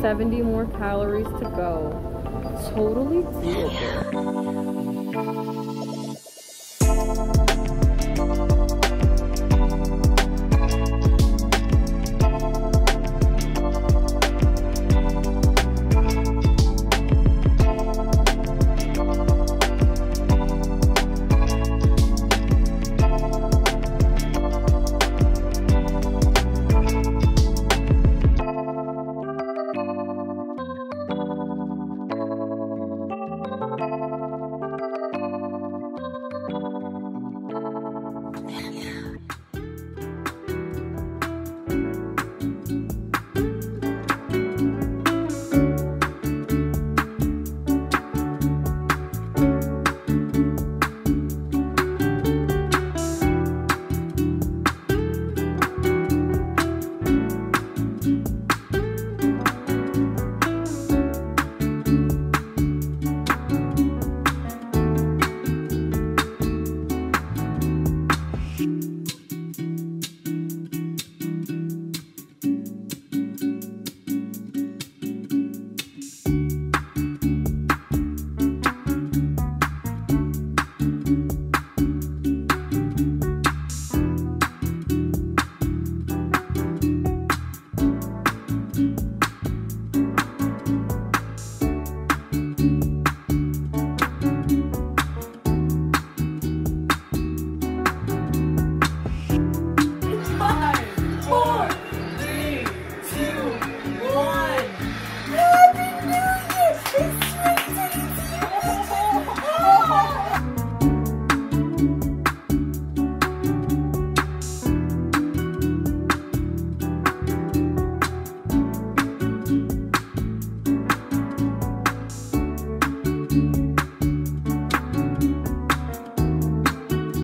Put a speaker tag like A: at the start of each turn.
A: 70 more calories to go. Totally doable.